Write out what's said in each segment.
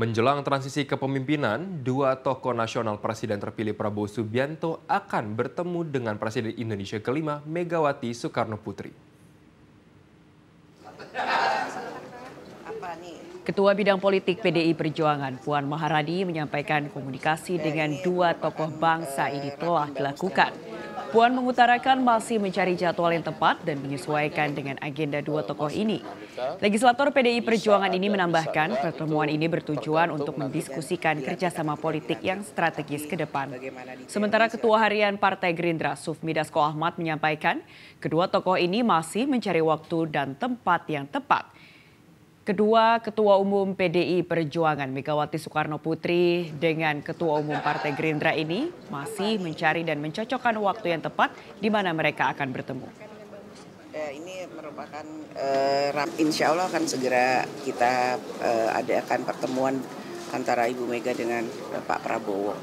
Menjelang transisi kepemimpinan, dua tokoh nasional Presiden terpilih Prabowo Subianto akan bertemu dengan Presiden Indonesia kelima Megawati Soekarno Putri. Ketua Bidang Politik PDI Perjuangan Puan Maharani menyampaikan komunikasi dengan dua tokoh bangsa ini telah dilakukan. Puan mengutarakan masih mencari jadwal yang tepat dan menyesuaikan dengan agenda dua tokoh ini. Legislator PDI Perjuangan ini menambahkan pertemuan ini bertujuan untuk mendiskusikan kerjasama politik yang strategis ke depan. Sementara Ketua Harian Partai Gerindra Sufmi Dasko Ahmad menyampaikan kedua tokoh ini masih mencari waktu dan tempat yang tepat Kedua Ketua Umum PDI Perjuangan Megawati Soekarno Putri dengan Ketua Umum Partai Gerindra ini masih mencari dan mencocokkan waktu yang tepat di mana mereka akan bertemu. Eh, ini merupakan uh, insya Allah akan segera kita uh, adakan pertemuan antara Ibu Mega dengan Pak Prabowo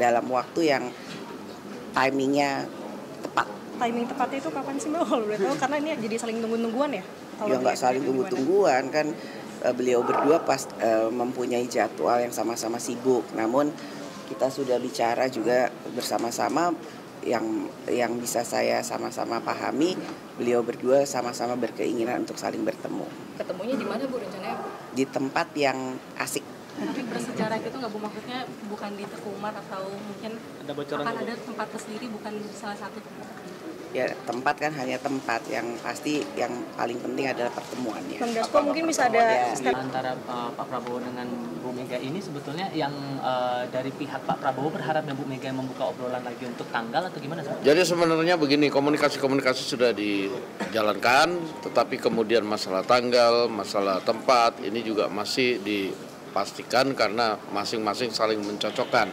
dalam waktu yang timingnya timing tepatnya itu kapan sih mbak kalau boleh tahu karena ini jadi saling tunggu-tungguan ya ya nggak saling tunggu-tungguan kan uh, beliau berdua pas uh, mempunyai jadwal yang sama-sama sibuk namun kita sudah bicara juga bersama-sama yang yang bisa saya sama-sama pahami beliau berdua sama-sama berkeinginan untuk saling bertemu. Ketemunya di mana bu rencananya? Di tempat yang asik. Bersejarah itu nggak bu maksudnya bukan di Tekumar atau mungkin ada bocoran akan ada tempat tersendiri bukan salah satu tempat ya tempat kan hanya tempat yang pasti yang paling penting adalah pertemuannya. Bang Dasko mungkin bisa ada ya. antara uh, Pak Prabowo dengan Bu Mega ini sebetulnya yang uh, dari pihak Pak Prabowo berharap Bu Mega membuka obrolan lagi untuk tanggal atau gimana? Jadi sebenarnya begini komunikasi-komunikasi sudah dijalankan, tetapi kemudian masalah tanggal, masalah tempat ini juga masih dipastikan karena masing-masing saling mencocokkan.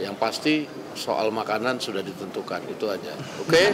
Yang pasti soal makanan sudah ditentukan itu aja. Oke? Okay?